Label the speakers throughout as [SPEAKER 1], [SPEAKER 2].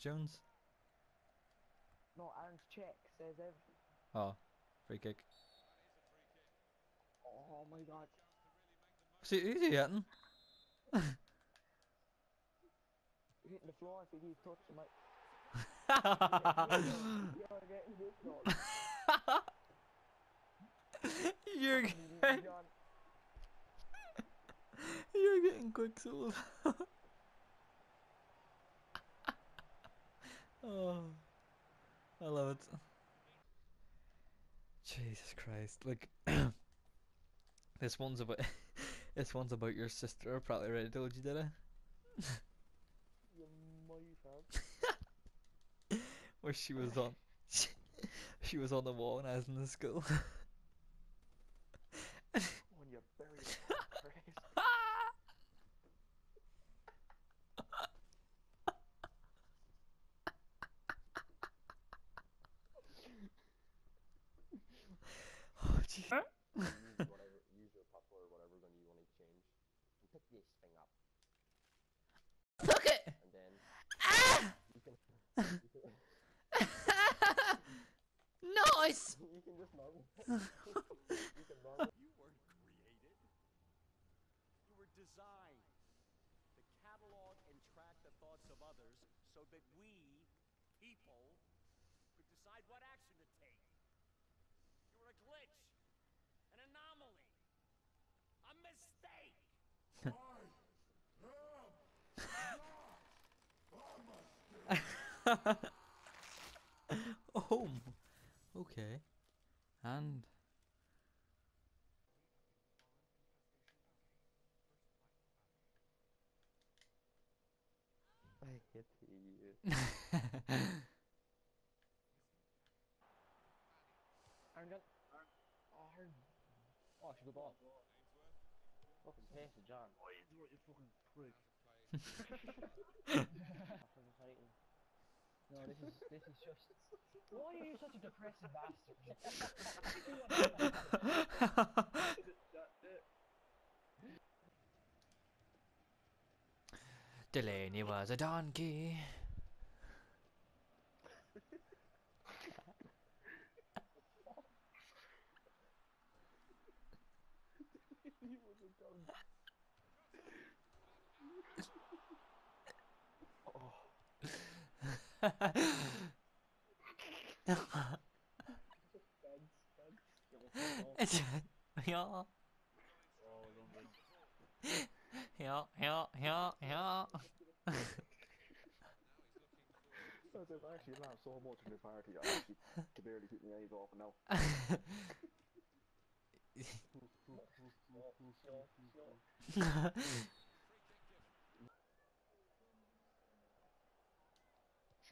[SPEAKER 1] Jones.
[SPEAKER 2] No, Aaron's check says everything.
[SPEAKER 1] Oh, free kick.
[SPEAKER 2] Oh my god.
[SPEAKER 1] See, who's he hitting?
[SPEAKER 2] Hitting the floor if you keep touching my. You're getting this dog.
[SPEAKER 1] you're getting, you're getting quicksilver. Oh, I love it. Jesus Christ! Like this one's about this one's about your sister. I probably already told you, did I?
[SPEAKER 2] You might have.
[SPEAKER 1] Where she was on, she was on the wall when I was in the school.
[SPEAKER 2] When you're buried. Christ.
[SPEAKER 1] oh, gee.
[SPEAKER 3] use whatever, use your password or whatever gun you want to change. And pick this thing up,
[SPEAKER 1] Look it!
[SPEAKER 3] and then
[SPEAKER 1] Ah!
[SPEAKER 3] you can, you can,
[SPEAKER 1] Nice!
[SPEAKER 3] you can just normal. you can normal.
[SPEAKER 4] You weren't created. You were designed to catalog and track the thoughts of others so that we, people, could decide what action to take. You were a glitch, an anomaly, a mistake.
[SPEAKER 1] Oh, okay. And
[SPEAKER 3] I hate you.
[SPEAKER 2] Aaron got. Oh, Aaron.
[SPEAKER 3] Oh, she good ball. Fucking pace it, John.
[SPEAKER 2] Oh, you, you fucking prick.
[SPEAKER 3] Fucking fighting. No, this is this is just.
[SPEAKER 2] Why are you such a depressing bastard?
[SPEAKER 1] Delaney was a donkey. ja. Ja, ja, ja, ja.
[SPEAKER 5] I've actually laughed so much in the party, I actually can barely keep my eyes open now.
[SPEAKER 2] Shoot ball, have a pass.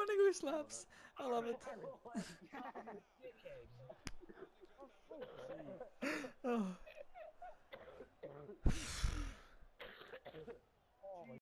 [SPEAKER 1] wanna go slaps? I love it.